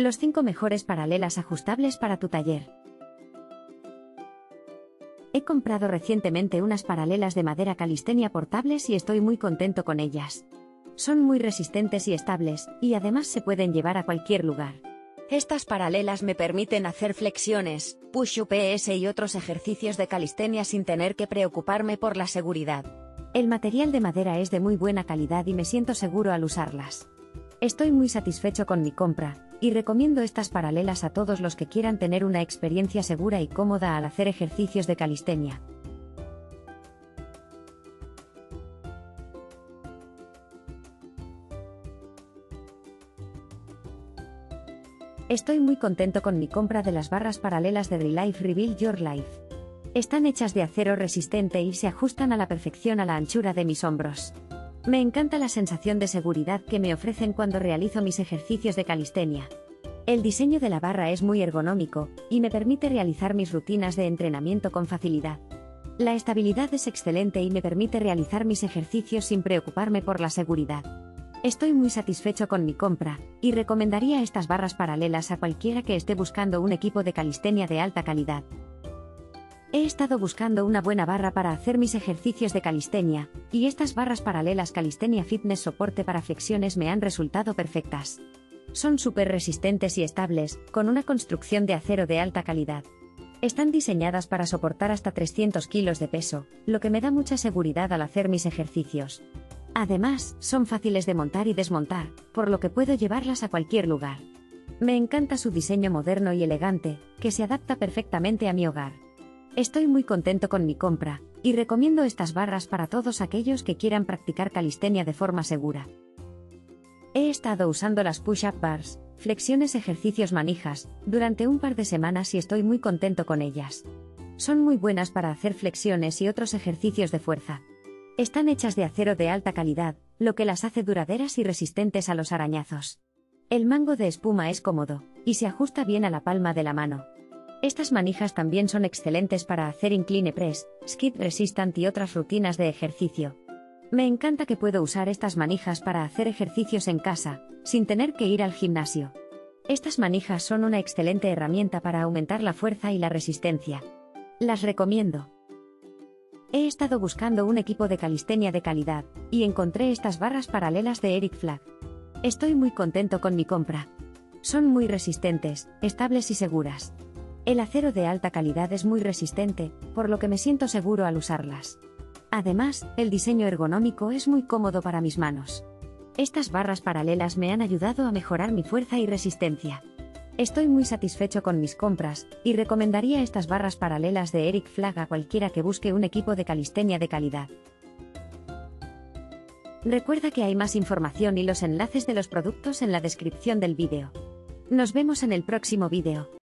Los 5 mejores paralelas ajustables para tu taller. He comprado recientemente unas paralelas de madera calistenia portables y estoy muy contento con ellas. Son muy resistentes y estables, y además se pueden llevar a cualquier lugar. Estas paralelas me permiten hacer flexiones, push-ups y otros ejercicios de calistenia sin tener que preocuparme por la seguridad. El material de madera es de muy buena calidad y me siento seguro al usarlas. Estoy muy satisfecho con mi compra, y recomiendo estas paralelas a todos los que quieran tener una experiencia segura y cómoda al hacer ejercicios de calistenia. Estoy muy contento con mi compra de las barras paralelas de Relife Reveal Your Life. Están hechas de acero resistente y se ajustan a la perfección a la anchura de mis hombros. Me encanta la sensación de seguridad que me ofrecen cuando realizo mis ejercicios de calistenia. El diseño de la barra es muy ergonómico, y me permite realizar mis rutinas de entrenamiento con facilidad. La estabilidad es excelente y me permite realizar mis ejercicios sin preocuparme por la seguridad. Estoy muy satisfecho con mi compra, y recomendaría estas barras paralelas a cualquiera que esté buscando un equipo de calistenia de alta calidad. He estado buscando una buena barra para hacer mis ejercicios de calistenia, y estas barras paralelas Calistenia Fitness Soporte para flexiones me han resultado perfectas. Son súper resistentes y estables, con una construcción de acero de alta calidad. Están diseñadas para soportar hasta 300 kilos de peso, lo que me da mucha seguridad al hacer mis ejercicios. Además, son fáciles de montar y desmontar, por lo que puedo llevarlas a cualquier lugar. Me encanta su diseño moderno y elegante, que se adapta perfectamente a mi hogar. Estoy muy contento con mi compra, y recomiendo estas barras para todos aquellos que quieran practicar calistenia de forma segura. He estado usando las push-up bars, flexiones ejercicios manijas, durante un par de semanas y estoy muy contento con ellas. Son muy buenas para hacer flexiones y otros ejercicios de fuerza. Están hechas de acero de alta calidad, lo que las hace duraderas y resistentes a los arañazos. El mango de espuma es cómodo, y se ajusta bien a la palma de la mano. Estas manijas también son excelentes para hacer incline press, skid resistant y otras rutinas de ejercicio. Me encanta que puedo usar estas manijas para hacer ejercicios en casa, sin tener que ir al gimnasio. Estas manijas son una excelente herramienta para aumentar la fuerza y la resistencia. Las recomiendo. He estado buscando un equipo de calistenia de calidad, y encontré estas barras paralelas de Eric Flag. Estoy muy contento con mi compra. Son muy resistentes, estables y seguras. El acero de alta calidad es muy resistente, por lo que me siento seguro al usarlas. Además, el diseño ergonómico es muy cómodo para mis manos. Estas barras paralelas me han ayudado a mejorar mi fuerza y resistencia. Estoy muy satisfecho con mis compras, y recomendaría estas barras paralelas de Eric Flag a cualquiera que busque un equipo de calistenia de calidad. Recuerda que hay más información y los enlaces de los productos en la descripción del vídeo. Nos vemos en el próximo vídeo.